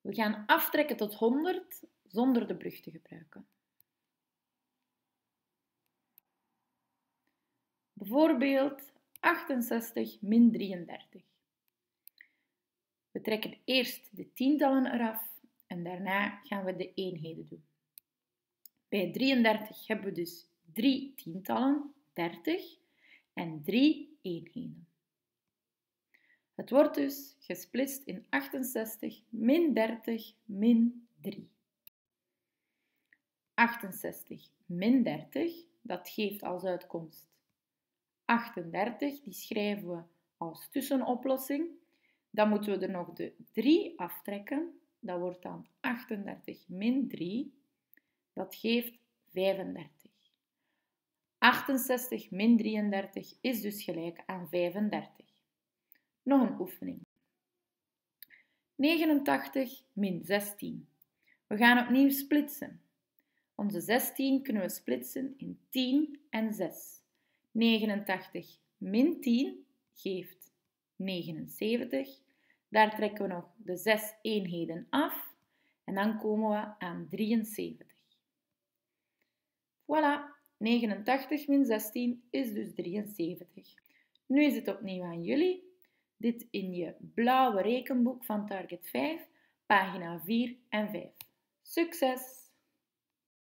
We gaan aftrekken tot 100 zonder de brug te gebruiken. Bijvoorbeeld 68 min 33. We trekken eerst de tientallen eraf en daarna gaan we de eenheden doen. Bij 33 hebben we dus 3 tientallen, 30, en 3 eenheden. Het wordt dus gesplitst in 68 min 30 min 3. 68 min 30, dat geeft als uitkomst 38, die schrijven we als tussenoplossing. Dan moeten we er nog de 3 aftrekken. Dat wordt dan 38 min 3. Dat geeft 35. 68 min 33 is dus gelijk aan 35. Nog een oefening. 89 min 16. We gaan opnieuw splitsen. Onze 16 kunnen we splitsen in 10 en 6. 89 min 10 geeft 79. Daar trekken we nog de 6 eenheden af en dan komen we aan 73. Voilà, 89 min 16 is dus 73. Nu is het opnieuw aan jullie. Dit in je blauwe rekenboek van Target 5, pagina 4 en 5. Succes!